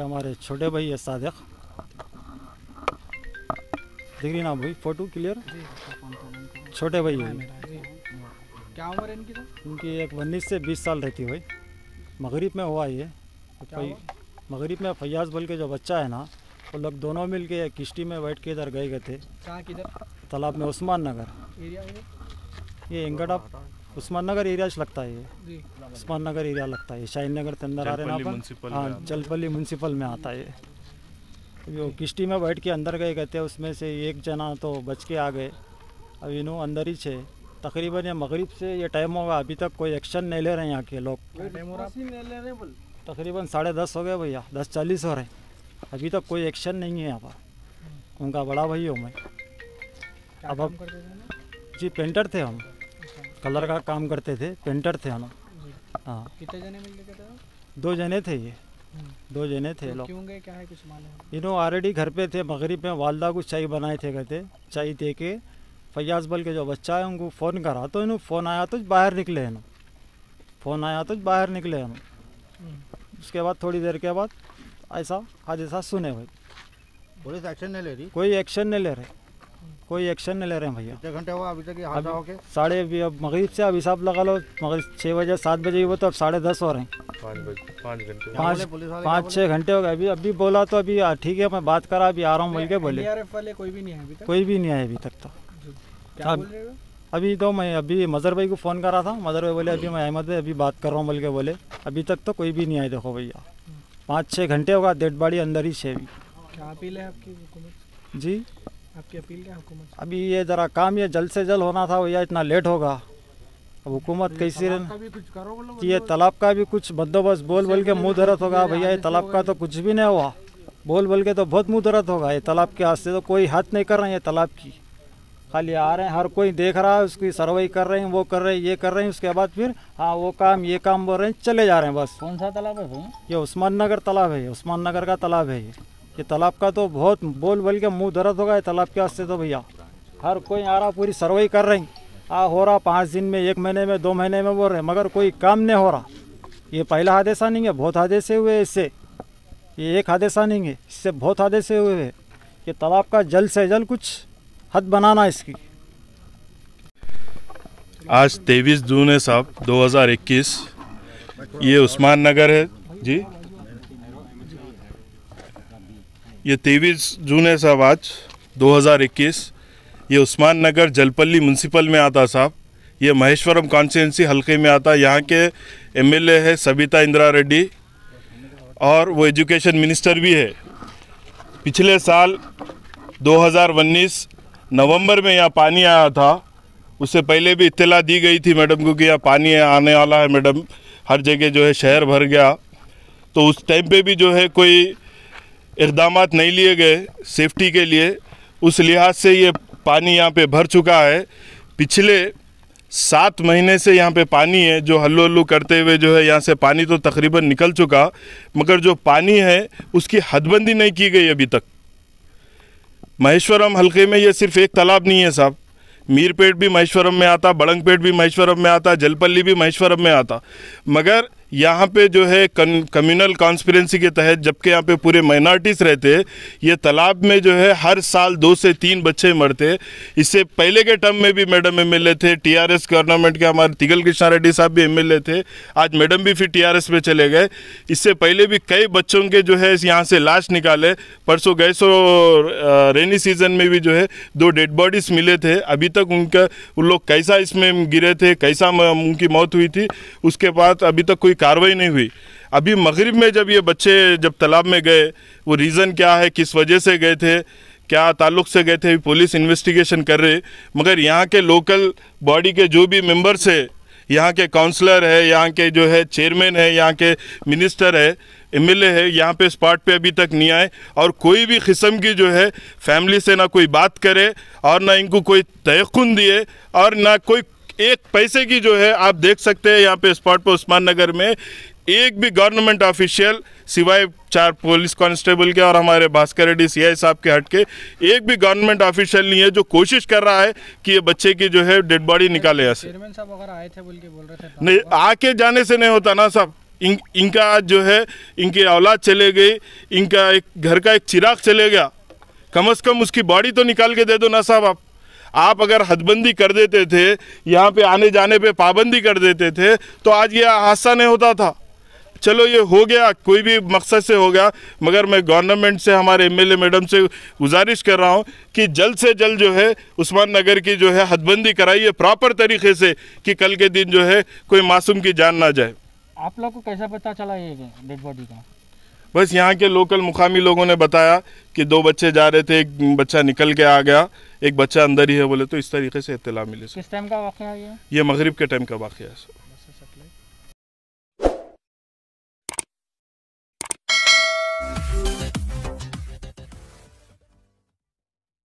ये हमारे छोटे भाई है सादिक। दिख रही ना भाई फ़ोटो क्लियर छोटे भाई है क्या उम्र है इनकी तो इनकी एक उन्नीस से बीस साल रहती है भाई। मगरिब में हुआ ये। मगरिब में फैयाज बोल के जो बच्चा है ना वो लोग दोनों मिल के किश्ती में बैठ के इधर गए गए थे। तालाब में उस्मान नगर। ये इंगड़ा उस्मान नगर एरिया लगता है ये। उस्मान नगर एरिया लगता है। शाहीन नगर के अंदर आ रहे हैं हाँ आता जलपल्ली म्यूनसिपल में आता है। वो किश्ती में बैठ के अंदर गए कहते हैं उसमें से एक जना तो बच के आ गए। अब इन्हों अंदर ही छे। तकरीबन ये मगरिब से ये टाइम होगा। अभी तक कोई एक्शन नहीं ले रहे हैं यहाँ के लोग? तकरीबन साढ़े दस हो गए भैया। दस चालीस हो रहे हैं। अभी तक कोई एक्शन नहीं है यहाँ पर। उनका बड़ा भाई हूँ मैं। अब ना? जी पेंटर थे हम। कलर का काम करते थे पेंटर थे हम। हाँ। कितने जने मिल के थे दो जने थे ये। हम्म। दो जने थे तो लोग। क्यों गए? क्या है कुछ मालूम? इन्हों ऑलरेडी घर पे थे मगरिब में वालदा कुछ चाय बनाए थे कहते चाय दे के फैयाज बल के जो बच्चा है उनको फ़ोन करा तो इन्हों फ़ोन आया तो बाहर निकले इन्हों फ़ोन आया तो बाहर निकले इन्हों हम्म। उसके बाद थोड़ी देर के बाद ऐसा हादसा सुने भाई। पुलिस एक्शन नहीं ले रही? कोई एक्शन नहीं ले रहे। कोई एक्शन नहीं ले रहे हैं भैया। कितने घंटे हुआ अभी तक ये हादसा हो के साढ़े अभी अब मगरिब से अब हिसाब लगा लो मगरिब छः बजे सात बजे वो तो अब साढ़े दस हो रहे हैं। पाँच पाँच छः घंटे हो गए। अभी अभी बोला तो अभी ठीक है मैं बात करा अभी आ रहा हूँ बोल के बोले। वाले कोई भी नहीं है अभी तक? कोई भी नहीं आया अभी तक तो। क्या अब- बोल रहे हो? अभी तो मैं अभी मज़र भाई को फ़ोन करा था। मज़र भाई बोले अभी मैं अहमद भाई अभी बात कर रहा हूँ बोल के बोले। अभी तक तो कोई भी नहीं आया देखो भैया। पाँच छः घंटे होगा डेड बॉडी अंदर ही छः भी। क्या अपील है आपकी जी? आपकी अपील क्या हुकूमत अभी ये ज़रा काम ये जल्द से जल्द होना था भैया इतना लेट होगा। अब हुकूमत कैसी कि ये तालाब का भी कुछ बंदोबस्त बोल बोल के मुँह दर्द होगा भैया ये तालाब का तो कुछ भी नहीं हुआ। बोल बोल के तो बहुत मुँह दर्द होगा ये तालाब के हाथ से तो कोई हाथ नहीं कर रहे हैं ये तालाब की। खाली आ रहे हैं हर कोई देख रहा है उसकी सर्वे कर रहे हैं वो कर रहे हैं ये कर रहे हैं उसके बाद फिर हाँ वो काम ये काम बोल रहे हैं चले जा रहे हैं बस। कौन सा तालाब है ये उस्मान नगर तालाब है ये उस्मान नगर का तालाब है ये। ये तालाब का तो बहुत बोल बोल के मुँह दर्द होगा, ये तालाब के वास्ते तो भैया। हर कोई आ रहा, पूरी सर्वे कर रहे। आ हो रहा पाँच दिन में, एक महीने में, दो महीने में बोल रहे, मगर कोई काम नहीं हो रहा। ये पहला हादसा नहीं है बहुत हादसे हुए इससे। ये एक हादसा नहीं है इससे बहुत हादसे हुए। हैं ये तालाब का जल्द से जल्द कुछ हद बनाना इसकी। आज तेईस जून है साहब 2021 ये उस्मान नगर है, जी। ये तेईस जून है साहब आज 2021 ये उस्मान नगर जलपल्ली म्यूनसिपल में आता साहब। ये महेश्वरम कॉन्स्टिट्यूंसी हल्के में आता। यहाँ के एमएलए है सबिता इंदिरा रेड्डी और वो एजुकेशन मिनिस्टर भी है। पिछले साल 2019 नवंबर में यहाँ पानी आया था। उससे पहले भी इतला दी गई थी मैडम को कि यहाँ पानी आने वाला है मैडम। हर जगह जो है शहर भर गया। तो उस टाइम पे भी जो है कोई इकदाम नहीं लिए गए सेफ्टी के लिए, उस लिहाज से ये पानी यहाँ पे भर चुका है। पिछले सात महीने से यहाँ पे पानी है, जो हल्लो हल्लू करते हुए जो है यहाँ से पानी तो तकरीबन निकल चुका, मगर जो पानी है, उसकी हदबंदी नहीं की गई अभी तक। महेश्वरम हल्के में ये सिर्फ़ एक तालाब नहीं है साहब। मीरपेट भी महेश्वरम में आता, बड़ंगपेट भी महेश्वरम में आता, जलपल्ली भी महेश्वरम में आता। मगर यहाँ पे जो है कम्युनल कॉन्स्पिरेंसी के तहत, जबकि यहाँ पे पूरे माइनॉरिटीज़ रहते, ये तालाब में जो है हर साल दो से तीन बच्चे मरते। इससे पहले के टर्म में भी मैडम एमएलए थे टीआरएस गवर्नमेंट के हमारे तिगल कृष्णा रेड्डी साहब भी एमएलए थे, आज मैडम भी फिर टीआरएस में चले गए। इससे पहले भी कई बच्चों के जो है यहाँ से लाश निकाले। परसों गए सो रेनी सीज़न में भी जो है दो डेड बॉडीज मिले थे। अभी तक उनका, उन लोग कैसा इसमें गिरे थे, कैसा उनकी मौत हुई थी, उसके बाद अभी तक कोई कार्रवाई नहीं हुई। अभी मगरिब में जब ये बच्चे जब तालाब में गए, वो रीज़न क्या है, किस वजह से गए थे, क्या ताल्लुक से गए थे, पुलिस इन्वेस्टिगेशन कर रहे मगर यहाँ के लोकल बॉडी के जो भी मेंबर्स है, यहाँ के काउंसलर है, यहाँ के जो है चेयरमैन है, यहाँ के मिनिस्टर है, एमएलए है, यहाँ पे स्पॉट पे अभी तक नहीं आए। और कोई भी किस्म की जो है फैमिली से ना कोई बात करे और ना इनको कोई तयकुन दिए और ना कोई एक पैसे की जो है आप देख सकते हैं यहाँ पे स्पॉट पर उस्मान नगर में एक भी गवर्नमेंट ऑफिशियल सिवाय चार पुलिस कांस्टेबल के और हमारे भास्कर रेड्डी सीआई साहब के हट के एक भी गवर्नमेंट ऑफिशियल नहीं है जो कोशिश कर रहा है कि ये बच्चे की जो है डेड बॉडी निकाले यहाँ से। चेयरमैन साहब वगैरह आए थे बोल के बोल रहे थे नहीं आके जाने से नहीं होता ना साहब। इन इनका आज जो है इनकी औलाद चले गई इनका एक घर का एक चिराग चले गया। कम अज़ कम उसकी बॉडी तो निकाल के दे दो ना साहब आप। आप अगर हदबंदी कर देते थे, यहाँ पे आने जाने पे पाबंदी कर देते थे तो आज ये हादसा नहीं होता था। चलो ये हो गया, कोई भी मकसद से हो गया, मगर मैं गवर्नमेंट से, हमारे एमएलए मैडम से गुजारिश कर रहा हूँ कि जल्द से जल्द जो है, उस्मान नगर की जो है हदबंदी कराइए प्रॉपर तरीके से, कि कल के दिन जो है, कोई मासूम की जान ना जाए। आप लोग को कैसा पता चला ये डेड बॉडी का? बस यहाँ के लोकल मुकामी लोगों ने बताया कि दो बच्चे जा रहे थे एक बच्चा निकल के आ गया एक बच्चा अंदर ही है बोले तो इस तरीके से इतला मिली किस टाइम का वाक़या है ये मगरब के टाइम का वाक़ है